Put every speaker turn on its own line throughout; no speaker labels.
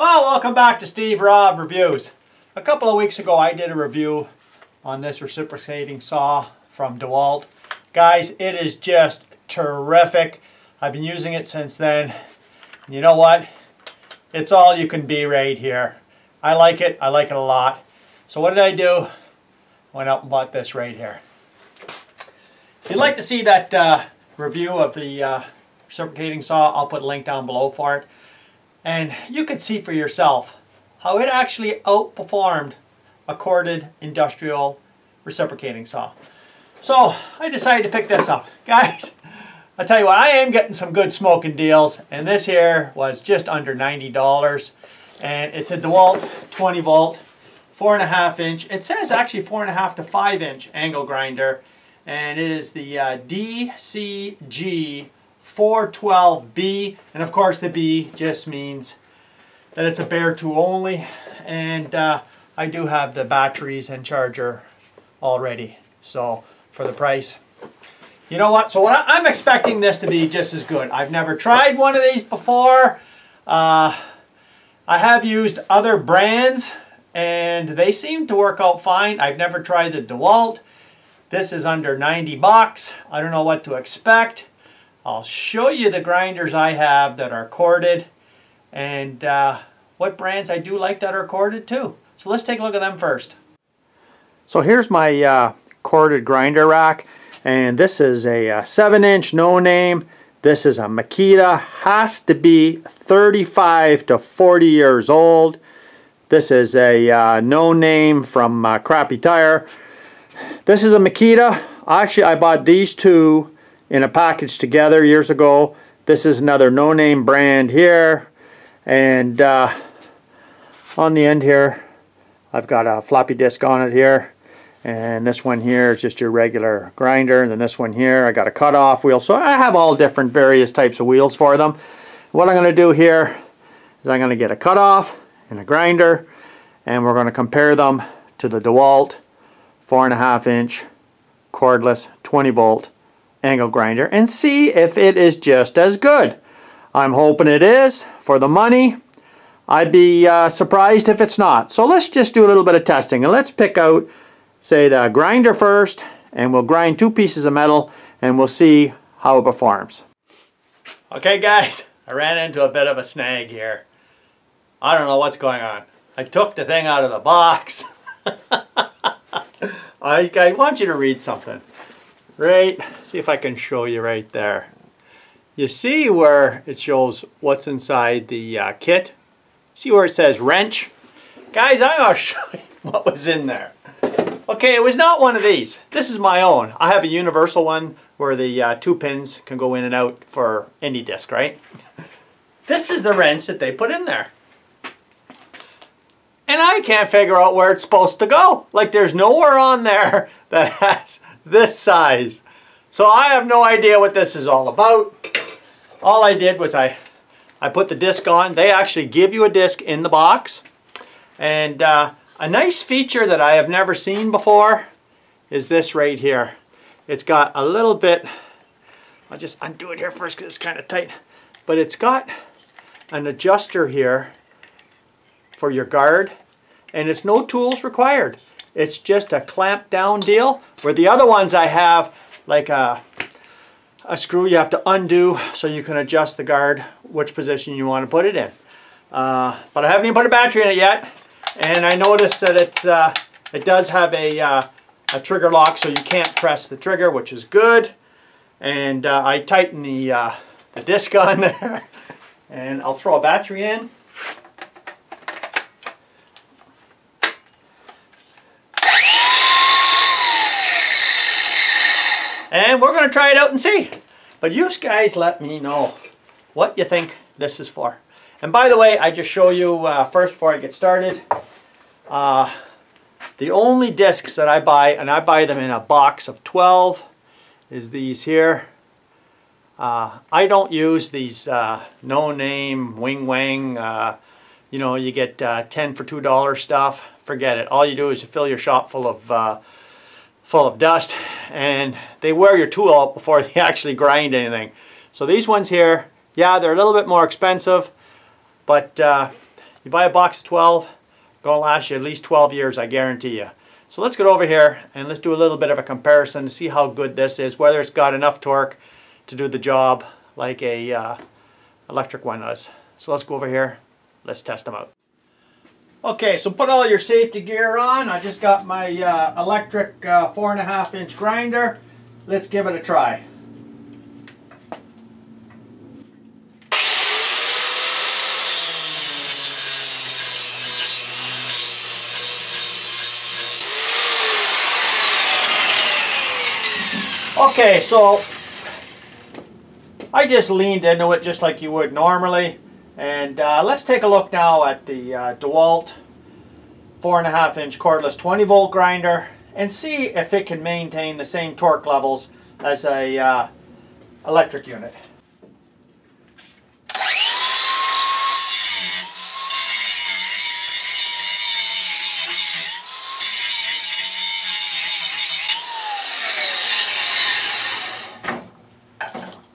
Well, welcome back to Steve Rob Reviews. A couple of weeks ago I did a review on this reciprocating saw from DeWalt. Guys, it is just terrific. I've been using it since then. You know what? It's all you can be right here. I like it. I like it a lot. So what did I do? Went out and bought this right here. If you'd like to see that uh, review of the uh, reciprocating saw, I'll put a link down below for it. And you can see for yourself how it actually outperformed a corded industrial reciprocating saw. So I decided to pick this up. Guys, I tell you what, I am getting some good smoking deals and this here was just under $90 and it's a DeWalt 20 volt, four and a half inch. It says actually four and a half to five inch angle grinder and it is the uh, DCG 412B and of course the B just means that it's a bare tool only and uh, I do have the batteries and charger already so for the price. You know what? So what I'm expecting this to be just as good. I've never tried one of these before. Uh, I have used other brands and they seem to work out fine. I've never tried the DeWalt. This is under 90 bucks. I don't know what to expect I'll show you the grinders I have that are corded and uh, what brands I do like that are corded too. So let's take a look at them first.
So here's my uh, corded grinder rack and this is a, uh, 7 inch no name. This is a Makita, has to be 35 to 40 years old. This is a uh, no name from uh, Crappy Tire. This is a Makita. Actually I bought these two in a package together years ago. This is another no-name brand here. And uh, on the end here, I've got a floppy disk on it here. And this one here is just your regular grinder. And then this one here, I got a cutoff wheel. So I have all different various types of wheels for them. What I'm going to do here is I'm going to get a cutoff and a grinder. And we're going to compare them to the DeWalt 4.5 inch cordless 20 volt angle grinder and see if it is just as good. I'm hoping it is for the money. I'd be uh, surprised if it's not. So let's just do a little bit of testing and let's pick out say the grinder first and we'll grind two pieces of metal and we'll see how it performs.
Okay guys, I ran into a bit of a snag here. I don't know what's going on. I took the thing out of the box. I, I want you to read something right, see if I can show you right there. You see where it shows what's inside the uh, kit? See where it says wrench? Guys, to show you what was in there. Okay, it was not one of these. This is my own. I have a universal one where the uh, two pins can go in and out for any disc, right? This is the wrench that they put in there. And I can't figure out where it's supposed to go. Like there's nowhere on there that has this size. So I have no idea what this is all about. All I did was I, I put the disc on. They actually give you a disc in the box. And uh, a nice feature that I have never seen before is this right here. It's got a little bit, I'll just undo it here first because it's kind of tight. But it's got an adjuster here for your guard and it's no tools required. It's just a clamp down deal. Where the other ones I have like a, a screw you have to undo so you can adjust the guard which position you want to put it in. Uh, but I haven't even put a battery in it yet. And I noticed that it, uh, it does have a, uh, a trigger lock so you can't press the trigger which is good. And uh, I tighten the, uh, the disc on there. And I'll throw a battery in. And we're going to try it out and see. But you guys let me know what you think this is for. And by the way, I just show you uh, first before I get started, uh, the only discs that I buy, and I buy them in a box of 12, is these here. Uh, I don't use these uh, no-name wing wang, uh, you know, you get uh, 10 for $2 stuff. Forget it. All you do is you fill your shop full of full of dust and they wear your tool out before they actually grind anything. So these ones here, yeah, they're a little bit more expensive, but uh, You buy a box of 12, gonna last you at least 12 years, I guarantee you. So let's get over here and let's do a little bit of a comparison to see how good this is, whether it's got enough torque to do the job like a uh, electric one does. So let's go over here, let's test them out. Okay, so put all your safety gear on. I just got my uh, electric uh, four and a half inch grinder. Let's give it a try. Okay, so I just leaned into it just like you would normally. And uh, let's take a look now at the uh, DeWalt 4.5 inch cordless 20 volt grinder and see if it can maintain the same torque levels as a uh, electric unit.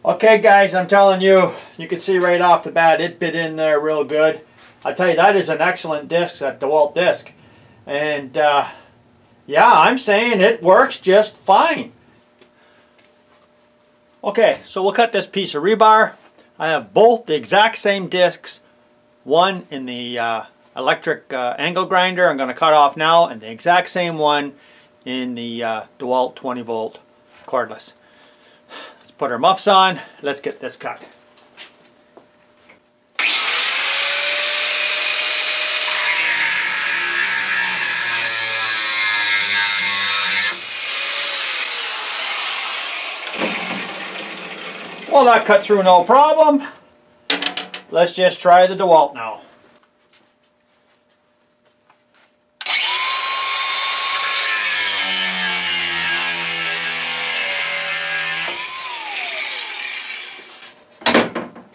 Okay guys, I'm telling you, you can see right off the bat it bit in there real good. I tell you, that is an excellent disc, that DeWalt disc. And uh, yeah, I'm saying it works just fine. Okay, so we'll cut this piece of rebar. I have both the exact same discs. One in the uh, electric uh, angle grinder I'm going to cut off now and the exact same one in the uh, DeWalt 20 volt cordless Let's put our muffs on. Let's get this cut. Well, that cut through no problem. Let's just try the DeWalt now.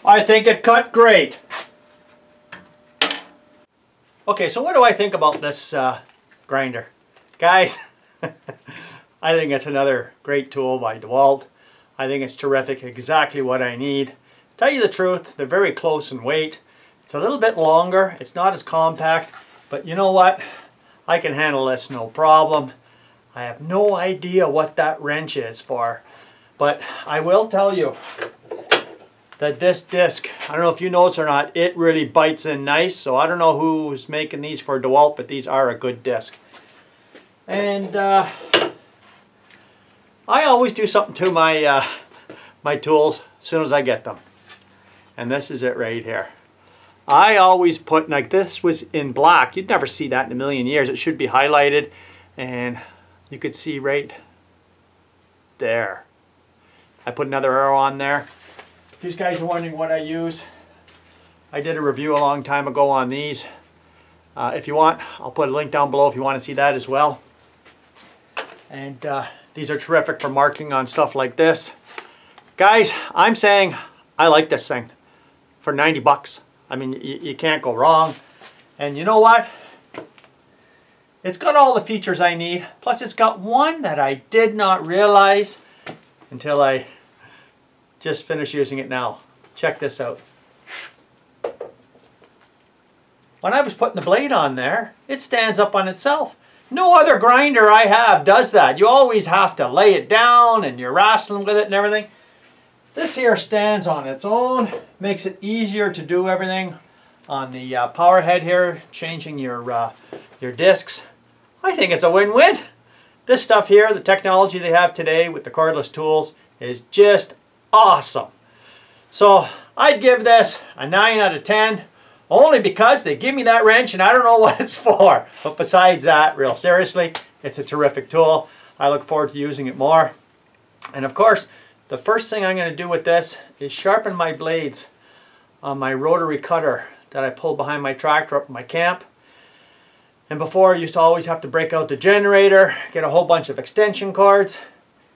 I think it cut great. Okay, so what do I think about this uh, grinder? Guys, I think it's another great tool by DeWalt. I think it's terrific, exactly what I need. Tell you the truth, they're very close in weight. It's a little bit longer, it's not as compact, but you know what? I can handle this no problem. I have no idea what that wrench is for, but I will tell you, that this disc, I don't know if you notice or not, it really bites in nice. So I don't know who's making these for DeWalt, but these are a good disc. And uh, I always do something to my, uh, my tools as soon as I get them. And this is it right here. I always put, like this was in black. You'd never see that in a million years. It should be highlighted. And you could see right there. I put another arrow on there. If you guys are wondering what I use, I did a review a long time ago on these. Uh, if you want, I'll put a link down below if you want to see that as well. And uh, these are terrific for marking on stuff like this. Guys, I'm saying I like this thing for 90 bucks. I mean, you can't go wrong. And you know what? It's got all the features I need. Plus it's got one that I did not realize until I just finished using it now. Check this out. When I was putting the blade on there, it stands up on itself. No other grinder I have does that. You always have to lay it down and you're wrestling with it and everything. This here stands on its own, makes it easier to do everything on the uh, power head here, changing your, uh, your discs. I think it's a win-win. This stuff here, the technology they have today with the cordless tools is just awesome. So I'd give this a 9 out of 10 only because they give me that wrench and I don't know what it's for. But besides that, real seriously, it's a terrific tool. I look forward to using it more. And of course, the first thing I'm going to do with this is sharpen my blades on my rotary cutter that I pull behind my tractor up in my camp. And before I used to always have to break out the generator, get a whole bunch of extension cords.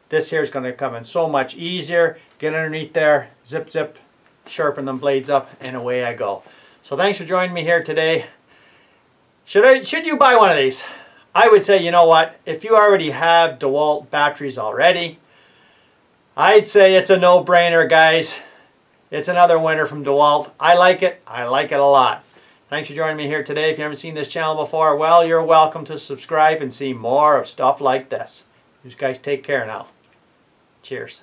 This here is going to come in so much easier. Get underneath there, zip zip, sharpen them blades up, and away I go. So thanks for joining me here today. Should I should you buy one of these? I would say, you know what, if you already have DeWalt batteries already, I'd say it's a no-brainer, guys. It's another winner from DeWalt. I like it. I like it a lot. Thanks for joining me here today. If you haven't seen this channel before, well, you're welcome to subscribe and see more of stuff like this. You guys take care now. Cheers.